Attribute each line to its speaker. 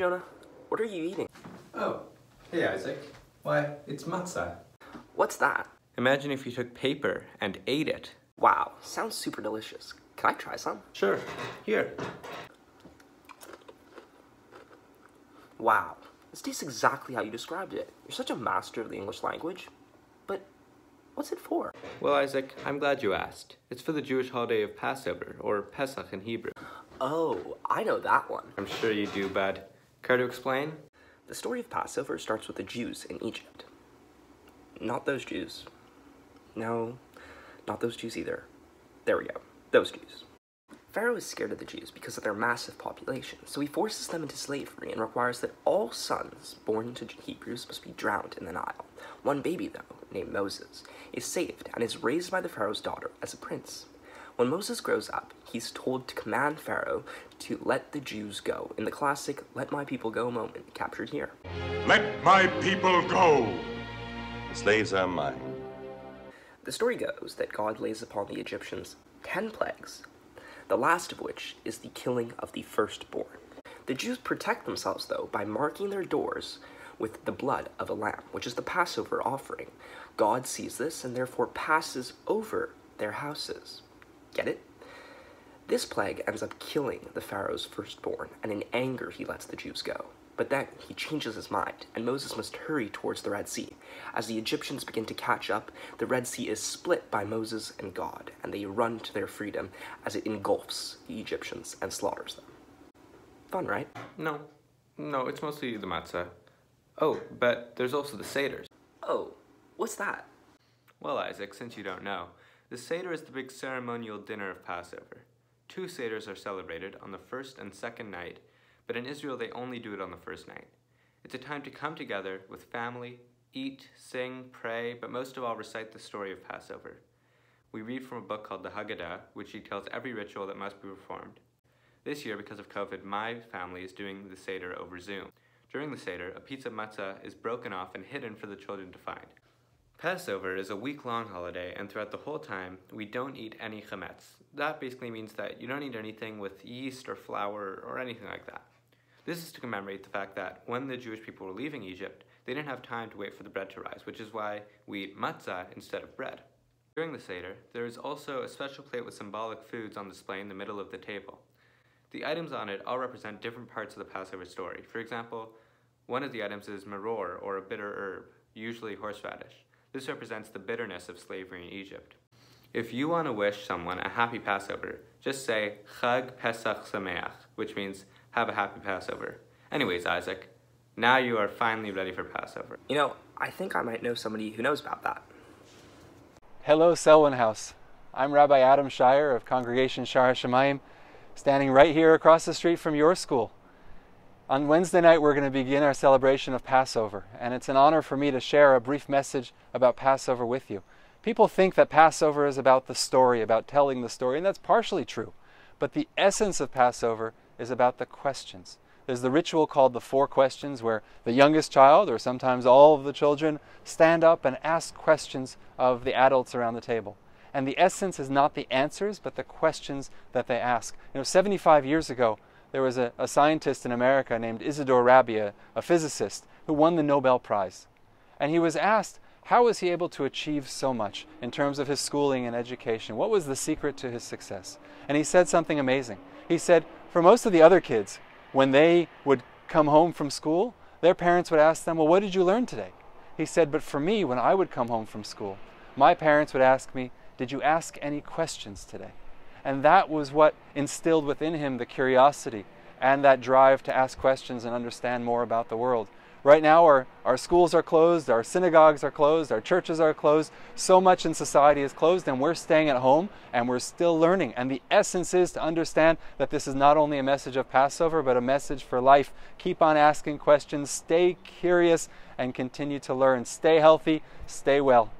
Speaker 1: Jonah. What are you eating?
Speaker 2: Oh, hey Isaac. Why, it's matzah.
Speaker 1: What's that?
Speaker 2: Imagine if you took paper and ate it.
Speaker 1: Wow, sounds super delicious. Can I try some?
Speaker 2: Sure. Here.
Speaker 1: Wow, this tastes exactly how you described it. You're such a master of the English language. But what's it for?
Speaker 2: Well, Isaac, I'm glad you asked. It's for the Jewish holiday of Passover, or Pesach in Hebrew.
Speaker 1: Oh, I know that one.
Speaker 2: I'm sure you do, bud. Care to explain?
Speaker 1: The story of Passover starts with the Jews in Egypt. Not those Jews. No, not those Jews either. There we go. Those Jews. Pharaoh is scared of the Jews because of their massive population, so he forces them into slavery and requires that all sons born to Hebrews must be drowned in the Nile. One baby, though, named Moses, is saved and is raised by the Pharaoh's daughter as a prince. When Moses grows up, he's told to command Pharaoh to let the Jews go in the classic Let My People Go moment captured here.
Speaker 3: Let my people go! The slaves are mine.
Speaker 1: The story goes that God lays upon the Egyptians ten plagues, the last of which is the killing of the firstborn. The Jews protect themselves, though, by marking their doors with the blood of a lamb, which is the Passover offering. God sees this and therefore passes over their houses. Get it? This plague ends up killing the Pharaoh's firstborn, and in anger he lets the Jews go. But then he changes his mind, and Moses must hurry towards the Red Sea. As the Egyptians begin to catch up, the Red Sea is split by Moses and God, and they run to their freedom as it engulfs the Egyptians and slaughters them. Fun, right?
Speaker 2: No. No, it's mostly the matzah. Oh, but there's also the Seders.
Speaker 1: Oh, what's that?
Speaker 2: Well, Isaac, since you don't know, the Seder is the big ceremonial dinner of Passover. Two Seders are celebrated on the first and second night, but in Israel they only do it on the first night. It's a time to come together with family, eat, sing, pray, but most of all recite the story of Passover. We read from a book called the Haggadah, which details every ritual that must be performed. This year, because of COVID, my family is doing the Seder over Zoom. During the Seder, a of matzah is broken off and hidden for the children to find. Passover is a week-long holiday, and throughout the whole time, we don't eat any chametz. That basically means that you don't eat anything with yeast or flour or anything like that. This is to commemorate the fact that when the Jewish people were leaving Egypt, they didn't have time to wait for the bread to rise, which is why we eat matzah instead of bread. During the Seder, there is also a special plate with symbolic foods on display in the middle of the table. The items on it all represent different parts of the Passover story. For example, one of the items is maror, or a bitter herb, usually horseradish. This represents the bitterness of slavery in Egypt. If you want to wish someone a happy Passover, just say Chag Pesach Sameach, which means have a happy Passover. Anyways, Isaac, now you are finally ready for Passover.
Speaker 1: You know, I think I might know somebody who knows about that.
Speaker 4: Hello, Selwyn House. I'm Rabbi Adam Scheier of Congregation Shaar Hashomayim, standing right here across the street from your school. On Wednesday night, we're going to begin our celebration of Passover, and it's an honor for me to share a brief message about Passover with you. People think that Passover is about the story, about telling the story, and that's partially true. But the essence of Passover is about the questions. There's the ritual called the four questions, where the youngest child, or sometimes all of the children, stand up and ask questions of the adults around the table. And the essence is not the answers, but the questions that they ask. You know, 75 years ago, there was a, a scientist in America named Isidore Rabi, a physicist, who won the Nobel Prize. And he was asked, how was he able to achieve so much in terms of his schooling and education? What was the secret to his success? And he said something amazing. He said, for most of the other kids, when they would come home from school, their parents would ask them, Well, what did you learn today? He said, But for me, when I would come home from school, my parents would ask me, Did you ask any questions today? And that was what instilled within him the curiosity and that drive to ask questions and understand more about the world. Right now, our, our schools are closed, our synagogues are closed, our churches are closed. So much in society is closed, and we're staying at home and we're still learning. And the essence is to understand that this is not only a message of Passover, but a message for life. Keep on asking questions, stay curious, and continue to learn. Stay healthy, stay well.